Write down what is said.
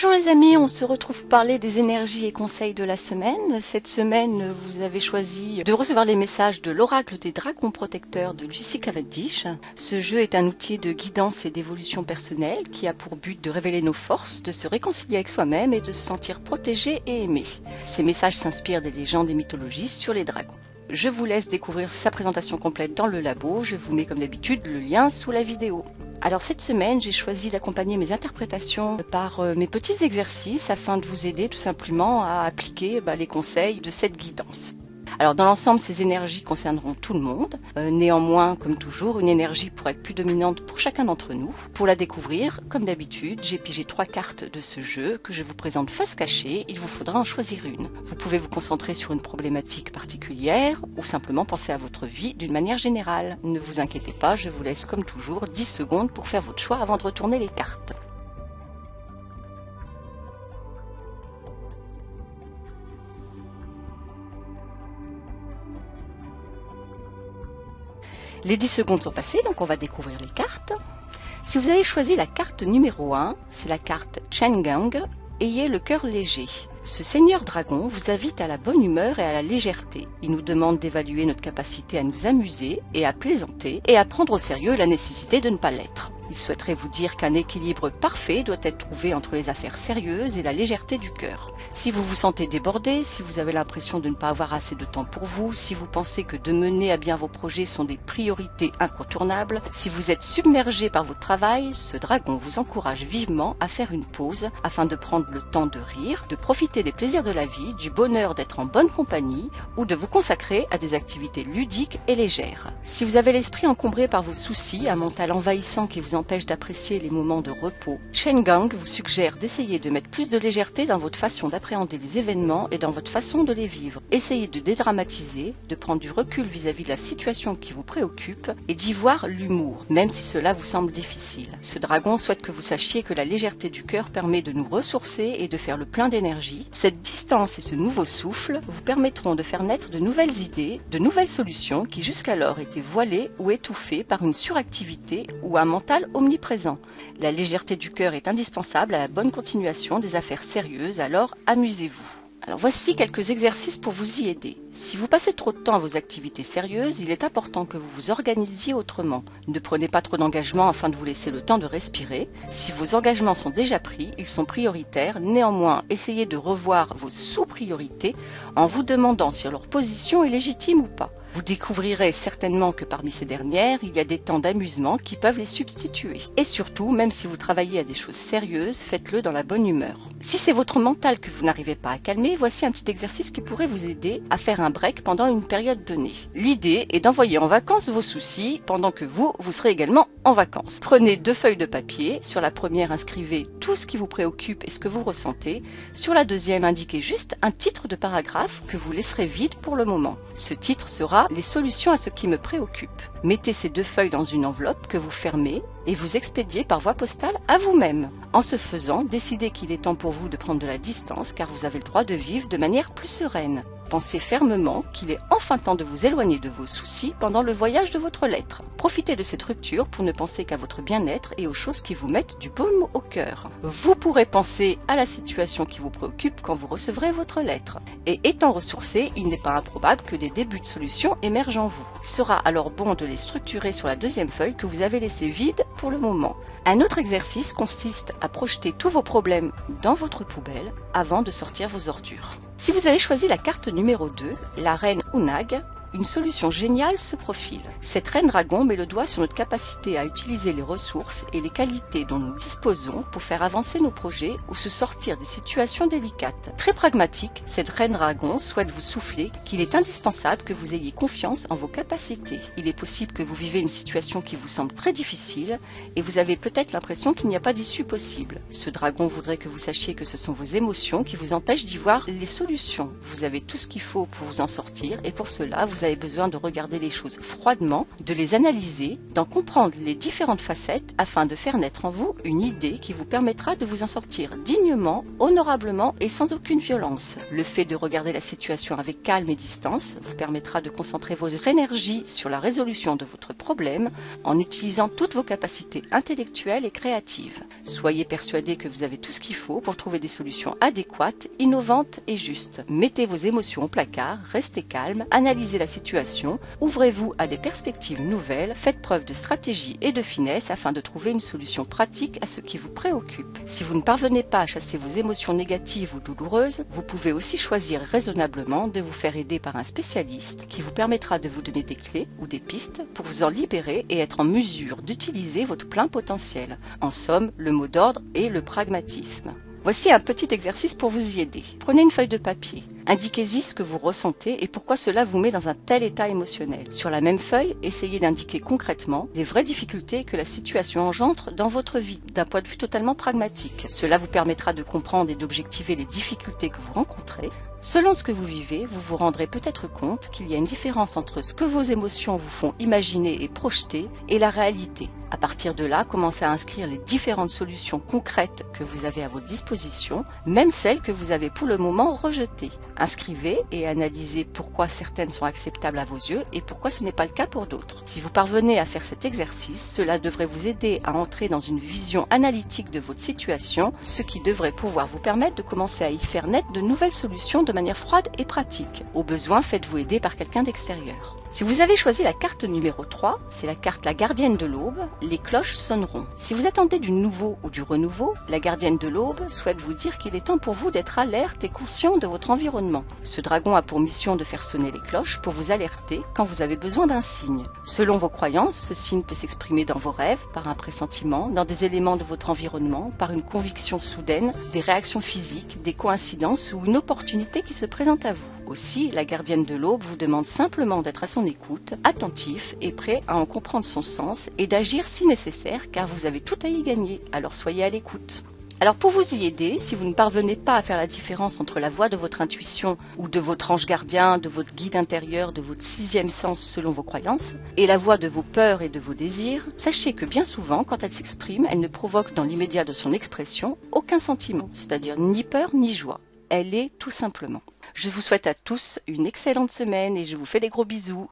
Bonjour les amis, on se retrouve pour parler des énergies et conseils de la semaine. Cette semaine, vous avez choisi de recevoir les messages de l'oracle des dragons protecteurs de Lucie Cavendish. Ce jeu est un outil de guidance et d'évolution personnelle qui a pour but de révéler nos forces, de se réconcilier avec soi-même et de se sentir protégé et aimé. Ces messages s'inspirent des légendes et mythologies sur les dragons. Je vous laisse découvrir sa présentation complète dans le labo. Je vous mets comme d'habitude le lien sous la vidéo. Alors cette semaine, j'ai choisi d'accompagner mes interprétations par euh, mes petits exercices afin de vous aider tout simplement à appliquer bah, les conseils de cette guidance. Alors dans l'ensemble, ces énergies concerneront tout le monde. Euh, néanmoins, comme toujours, une énergie pourrait être plus dominante pour chacun d'entre nous. Pour la découvrir, comme d'habitude, j'ai pigé trois cartes de ce jeu que je vous présente face cachée. Il vous faudra en choisir une. Vous pouvez vous concentrer sur une problématique particulière ou simplement penser à votre vie d'une manière générale. Ne vous inquiétez pas, je vous laisse comme toujours 10 secondes pour faire votre choix avant de retourner les cartes. Les 10 secondes sont passées, donc on va découvrir les cartes. Si vous avez choisi la carte numéro 1, c'est la carte Gang, ayez le cœur léger. Ce seigneur dragon vous invite à la bonne humeur et à la légèreté. Il nous demande d'évaluer notre capacité à nous amuser et à plaisanter et à prendre au sérieux la nécessité de ne pas l'être. Il souhaiterait vous dire qu'un équilibre parfait doit être trouvé entre les affaires sérieuses et la légèreté du cœur. Si vous vous sentez débordé, si vous avez l'impression de ne pas avoir assez de temps pour vous, si vous pensez que de mener à bien vos projets sont des priorités incontournables, si vous êtes submergé par votre travail, ce dragon vous encourage vivement à faire une pause afin de prendre le temps de rire, de profiter des plaisirs de la vie, du bonheur d'être en bonne compagnie ou de vous consacrer à des activités ludiques et légères. Si vous avez l'esprit encombré par vos soucis, un mental envahissant qui vous empêche d'apprécier les moments de repos, Gang vous suggère d'essayer de mettre plus de légèreté dans votre façon d'appréhender les événements et dans votre façon de les vivre. Essayez de dédramatiser, de prendre du recul vis-à-vis de la situation qui vous préoccupe et d'y voir l'humour, même si cela vous semble difficile. Ce dragon souhaite que vous sachiez que la légèreté du cœur permet de nous ressourcer et de faire le plein d'énergie. Cette distance et ce nouveau souffle vous permettront de faire naître de nouvelles idées, de nouvelles solutions qui jusqu'alors étaient voilées ou étouffées par une suractivité ou un mental omniprésent. La légèreté du cœur est indispensable à la bonne continuation des affaires sérieuses, alors amusez-vous. Alors voici quelques exercices pour vous y aider. Si vous passez trop de temps à vos activités sérieuses, il est important que vous vous organisiez autrement. Ne prenez pas trop d'engagements afin de vous laisser le temps de respirer. Si vos engagements sont déjà pris, ils sont prioritaires. Néanmoins, essayez de revoir vos sous-priorités en vous demandant si leur position est légitime ou pas. Vous découvrirez certainement que parmi ces dernières, il y a des temps d'amusement qui peuvent les substituer. Et surtout, même si vous travaillez à des choses sérieuses, faites-le dans la bonne humeur. Si c'est votre mental que vous n'arrivez pas à calmer, voici un petit exercice qui pourrait vous aider à faire un break pendant une période donnée. L'idée est d'envoyer en vacances vos soucis pendant que vous, vous serez également en vacances. Prenez deux feuilles de papier. Sur la première, inscrivez tout ce qui vous préoccupe et ce que vous ressentez. Sur la deuxième, indiquez juste un titre de paragraphe que vous laisserez vide pour le moment. Ce titre sera les solutions à ce qui me préoccupe. Mettez ces deux feuilles dans une enveloppe que vous fermez et vous expédiez par voie postale à vous-même. En ce faisant, décidez qu'il est temps pour vous de prendre de la distance car vous avez le droit de vivre de manière plus sereine. Pensez fermement qu'il est enfin temps de vous éloigner de vos soucis pendant le voyage de votre lettre. Profitez de cette rupture pour ne penser qu'à votre bien-être et aux choses qui vous mettent du baume au cœur. Vous pourrez penser à la situation qui vous préoccupe quand vous recevrez votre lettre. Et étant ressourcé, il n'est pas improbable que des débuts de solutions émergent en vous. Il sera alors bon les structurer sur la deuxième feuille que vous avez laissée vide pour le moment. Un autre exercice consiste à projeter tous vos problèmes dans votre poubelle avant de sortir vos ordures. Si vous avez choisi la carte numéro 2, la reine Unag, une solution géniale se profile. Cette reine dragon met le doigt sur notre capacité à utiliser les ressources et les qualités dont nous disposons pour faire avancer nos projets ou se sortir des situations délicates. Très pragmatique, cette reine dragon souhaite vous souffler qu'il est indispensable que vous ayez confiance en vos capacités. Il est possible que vous vivez une situation qui vous semble très difficile et vous avez peut-être l'impression qu'il n'y a pas d'issue possible. Ce dragon voudrait que vous sachiez que ce sont vos émotions qui vous empêchent d'y voir les solutions. Vous avez tout ce qu'il faut pour vous en sortir et pour cela, vous vous avez besoin de regarder les choses froidement, de les analyser, d'en comprendre les différentes facettes afin de faire naître en vous une idée qui vous permettra de vous en sortir dignement, honorablement et sans aucune violence. Le fait de regarder la situation avec calme et distance vous permettra de concentrer vos énergies sur la résolution de votre problème en utilisant toutes vos capacités intellectuelles et créatives. Soyez persuadé que vous avez tout ce qu'il faut pour trouver des solutions adéquates, innovantes et justes. Mettez vos émotions au placard, restez calme, analysez la situation, ouvrez-vous à des perspectives nouvelles, faites preuve de stratégie et de finesse afin de trouver une solution pratique à ce qui vous préoccupe. Si vous ne parvenez pas à chasser vos émotions négatives ou douloureuses, vous pouvez aussi choisir raisonnablement de vous faire aider par un spécialiste qui vous permettra de vous donner des clés ou des pistes pour vous en libérer et être en mesure d'utiliser votre plein potentiel. En somme, le mot d'ordre est le pragmatisme. Voici un petit exercice pour vous y aider. Prenez une feuille de papier. Indiquez-y ce que vous ressentez et pourquoi cela vous met dans un tel état émotionnel. Sur la même feuille, essayez d'indiquer concrètement les vraies difficultés que la situation engendre dans votre vie, d'un point de vue totalement pragmatique. Cela vous permettra de comprendre et d'objectiver les difficultés que vous rencontrez. Selon ce que vous vivez, vous vous rendrez peut-être compte qu'il y a une différence entre ce que vos émotions vous font imaginer et projeter et la réalité. À partir de là, commencez à inscrire les différentes solutions concrètes que vous avez à votre disposition, même celles que vous avez pour le moment rejetées. Inscrivez et analysez pourquoi certaines sont acceptables à vos yeux et pourquoi ce n'est pas le cas pour d'autres. Si vous parvenez à faire cet exercice, cela devrait vous aider à entrer dans une vision analytique de votre situation, ce qui devrait pouvoir vous permettre de commencer à y faire naître de nouvelles solutions de manière froide et pratique. Au besoin, faites-vous aider par quelqu'un d'extérieur. Si vous avez choisi la carte numéro 3, c'est la carte la gardienne de l'aube, les cloches sonneront. Si vous attendez du nouveau ou du renouveau, la gardienne de l'aube souhaite vous dire qu'il est temps pour vous d'être alerte et conscient de votre environnement. Ce dragon a pour mission de faire sonner les cloches pour vous alerter quand vous avez besoin d'un signe. Selon vos croyances, ce signe peut s'exprimer dans vos rêves, par un pressentiment, dans des éléments de votre environnement, par une conviction soudaine, des réactions physiques, des coïncidences ou une opportunité qui se présente à vous. Aussi, la gardienne de l'aube vous demande simplement d'être à son écoute, attentif et prêt à en comprendre son sens et d'agir si nécessaire car vous avez tout à y gagner, alors soyez à l'écoute. Alors pour vous y aider, si vous ne parvenez pas à faire la différence entre la voix de votre intuition ou de votre ange gardien, de votre guide intérieur, de votre sixième sens selon vos croyances, et la voix de vos peurs et de vos désirs, sachez que bien souvent, quand elle s'exprime, elle ne provoque dans l'immédiat de son expression aucun sentiment, c'est-à-dire ni peur ni joie. Elle est tout simplement. Je vous souhaite à tous une excellente semaine et je vous fais des gros bisous.